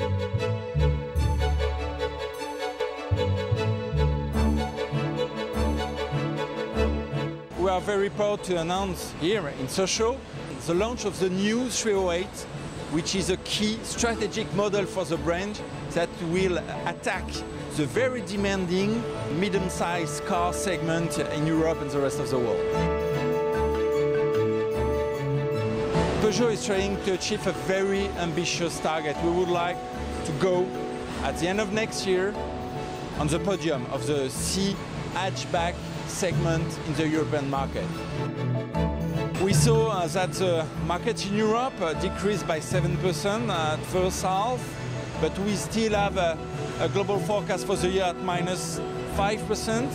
We are very proud to announce here in Sochaux the launch of the new 308, which is a key strategic model for the brand that will attack the very demanding medium-sized car segment in Europe and the rest of the world. Peugeot is trying to achieve a very ambitious target. We would like to go at the end of next year on the podium of the C hatchback segment in the European market. We saw uh, that the market in Europe uh, decreased by 7% at first half, but we still have a, a global forecast for the year at minus 5%,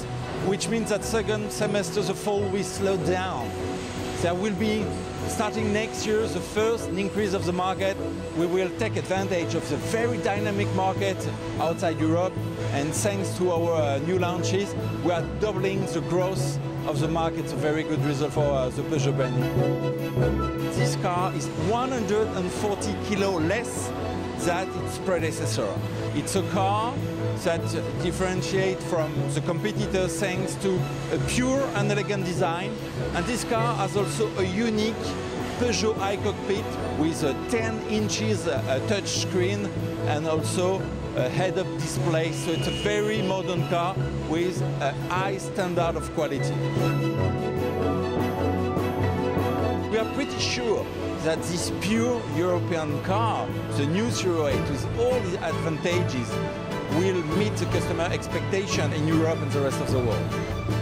which means that second semester the fall we slow down. There will be, starting next year, the first increase of the market. We will take advantage of the very dynamic market outside Europe, and thanks to our uh, new launches, we are doubling the growth of the market. A very good result for uh, the Peugeot brand. This car is 140 kilo less than its predecessor. It's a car that differentiates from the competitors thanks to a pure and elegant design. And this car has also a unique Peugeot iCockpit with a 10 inches uh, touch screen and also a head-up display. So it's a very modern car with a high standard of quality. We are pretty sure that this pure European car, the new 08 with all the advantages, will meet the customer expectation in Europe and the rest of the world.